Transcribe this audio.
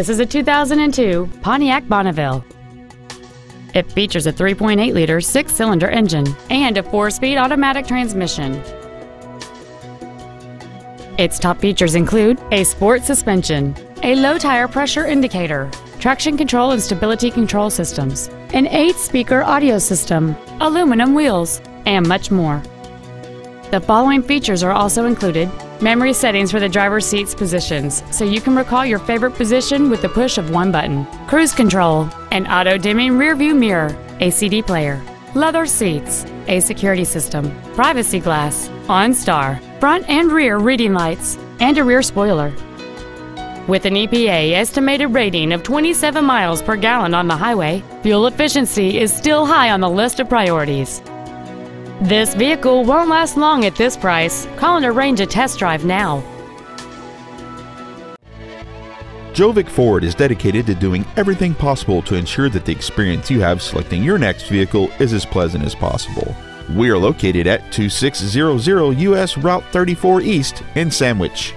This is a 2002 Pontiac Bonneville. It features a 3.8 liter six cylinder engine and a four speed automatic transmission. Its top features include a sport suspension, a low tire pressure indicator, traction control and stability control systems, an eight speaker audio system, aluminum wheels, and much more. The following features are also included memory settings for the driver's seat's positions, so you can recall your favorite position with the push of one button, cruise control, an auto dimming rearview mirror, a CD player, leather seats, a security system, privacy glass, OnStar, front and rear reading lights, and a rear spoiler. With an EPA estimated rating of 27 miles per gallon on the highway, fuel efficiency is still high on the list of priorities. This vehicle won't last long at this price. Call and arrange a test drive now. Gjovik Ford is dedicated to doing everything possible to ensure that the experience you have selecting your next vehicle is as pleasant as possible. We are located at 2600 US Route 34 East in Sandwich.